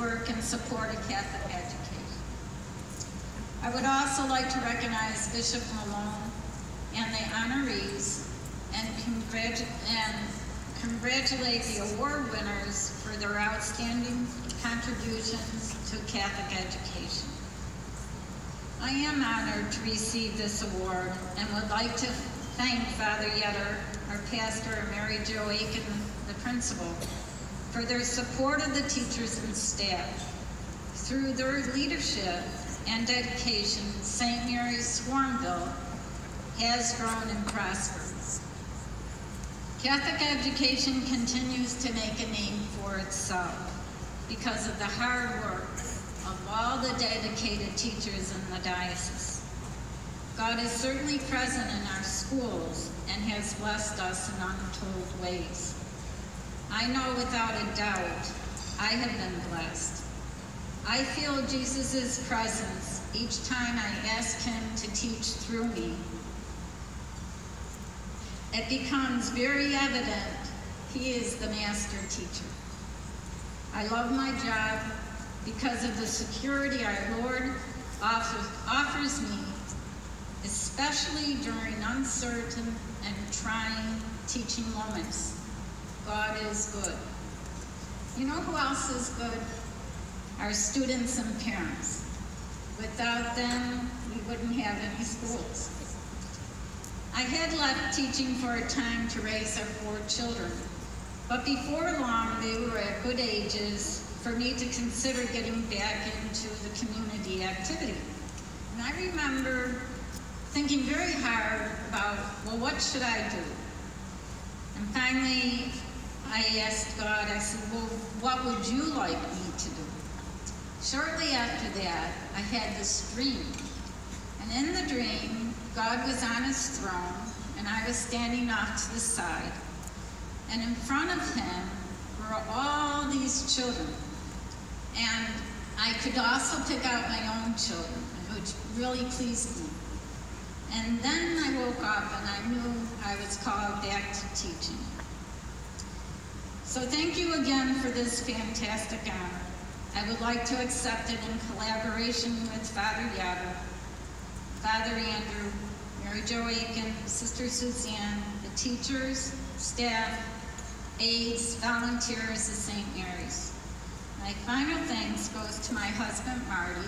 work in support of Catholic education. I would also like to recognize Bishop Malone and the honorees and, and congratulate the award winners for their outstanding contributions to Catholic education. I am honored to receive this award and would like to thank Father Yetter, our pastor, and Mary Jo Aiken, the principal, for their support of the teachers and staff. Through their leadership and dedication, St. Mary's Swormville has grown and prospered. Catholic education continues to make a name for itself because of the hard work of all the dedicated teachers in the diocese. God is certainly present in our schools and has blessed us in untold ways. I know without a doubt I have been blessed. I feel Jesus' presence each time I ask him to teach through me. It becomes very evident he is the master teacher. I love my job because of the security our Lord offers, me, especially during uncertain and trying teaching moments. God is good. You know who else is good? Our students and parents. Without them, we wouldn't have any schools. I had left teaching for a time to raise our four children, but before long they were at good ages for me to consider getting back into the community activity. And I remember thinking very hard about, well, what should I do? And finally, I asked God, I said, well, what would you like me to do? Shortly after that, I had this dream. And in the dream, God was on his throne, and I was standing off to the side. And in front of him were all these children. And I could also pick out my own children, which really pleased me. And then I woke up and I knew I was called back to teaching. So thank you again for this fantastic honor. I would like to accept it in collaboration with Father Yatter, Father Andrew, Mary Jo Aiken, Sister Suzanne, the teachers, staff, aides, volunteers of St. Mary's. My final thanks goes to my husband, Marty,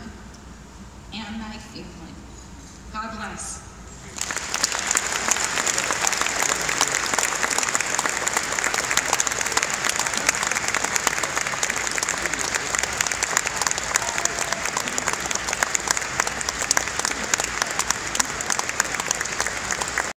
and my family. God bless.